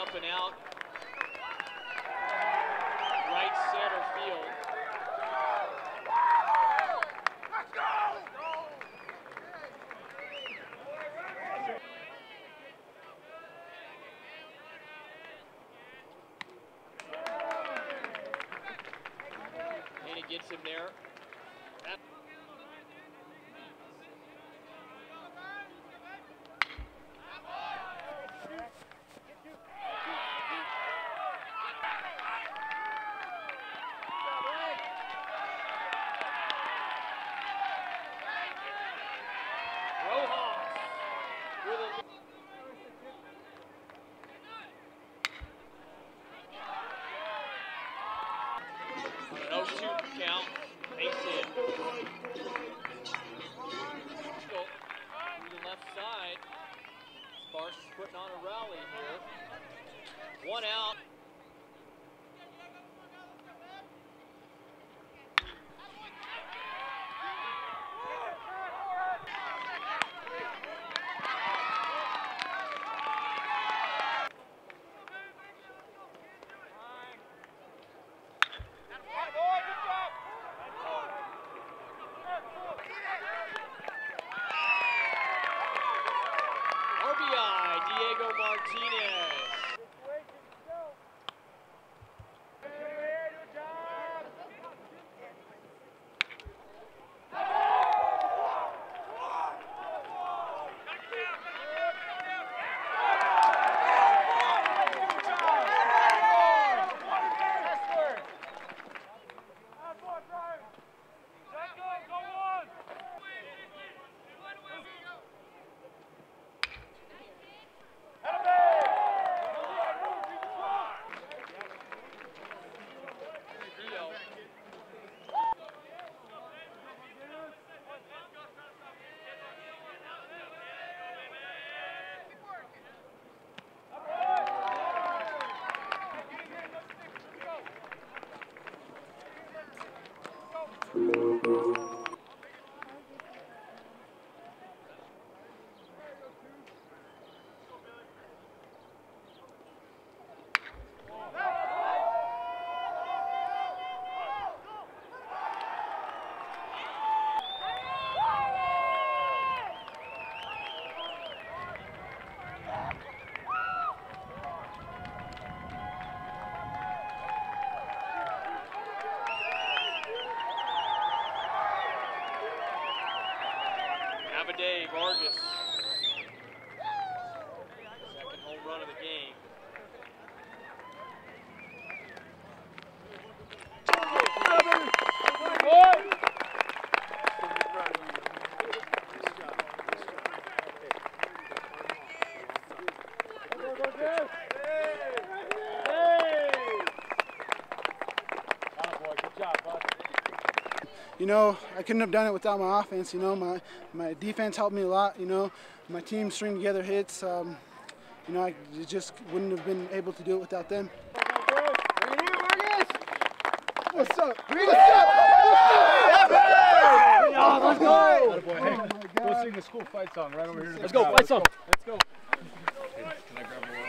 up and out. Right center field. And he gets him there. Count, to the left side. Sparks putting on a rally here. One out. Abade Vargas. Second home run of the game. You know, I couldn't have done it without my offense. You know, my my defense helped me a lot. You know, my team string together hits. Um, you know, I just wouldn't have been able to do it without them. What's up? What's up? let's go. Hey, go sing the school fight song right over here. Let's go, fight song. Let's go. Hey, can I grab